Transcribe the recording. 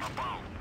About.